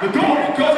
The door goes